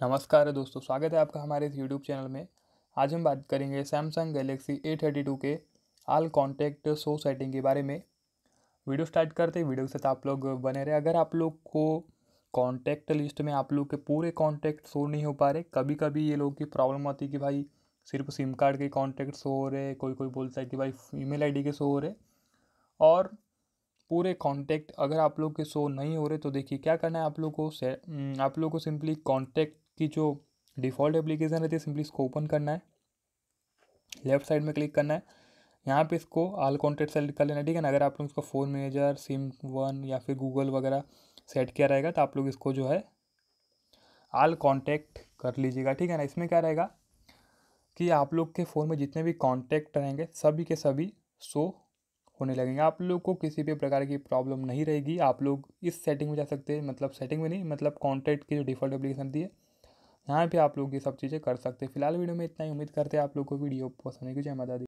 नमस्कार दोस्तों, स्वागत है आपका हमारे इस यूट्यूब चैनल में। आज हम बात करेंगे Samsung Galaxy A thirty two के आल कॉन्टैक्ट शो सेटिंग के बारे में। वीडियो स्टार्ट करते वीडियो के साथ आप लोग बने रहे। अगर आप लोग को कॉन्टैक्ट लिस्ट में आप लोग के पूरे कॉन्टैक्ट शो नहीं हो पा रहे कभी कभी ये लोग की प्रॉब्लम आती है कि भाई सिर्फ़ सिम कार्ड के कॉन्टैक्ट शो हो रहे कोई कोई बोलता है कि भाई ईमेल आईडी के शो हो रहे। और पूरे कॉन्टैक्ट अगर आप लोग के शो नहीं हो रहे तो देखिए क्या करना है आप लोग को आप लोग को सिंपली कॉन्टैक्ट की जो डिफ़ॉल्ट एप्लीकेशन रहती है सिंपली इसको ओपन करना है। लेफ़्ट साइड में क्लिक करना है। यहाँ पे इसको आल कॉन्टेक्ट सेलेक्ट कर लेना ठीक है ना? अगर आप लोग इसको फ़ोन मैनेजर सिम वन या फिर गूगल वगैरह सेट किया रहेगा तो आप लोग इसको जो है आल कॉन्टैक्ट कर लीजिएगा, ठीक है ना? इसमें क्या रहेगा कि आप लोग के फ़ोन में जितने भी कॉन्टैक्ट रहेंगे, सभी के सभी शो होने लगेंगे। आप लोग को किसी भी प्रकार की प्रॉब्लम नहीं रहेगी। आप लोग इस सेटिंग में जा सकते हैं मतलब सेटिंग में नहीं मतलब कॉन्टैक्ट की जो डिफ़ॉल्ट एप्लीकेशन दी है यहाँ पे आप लोग ये सब चीज़ें कर सकते हैं। फ़िलहाल वीडियो में इतना ही। उम्मीद करते हैं आप लोग को वीडियो पसंद है जय माता दी।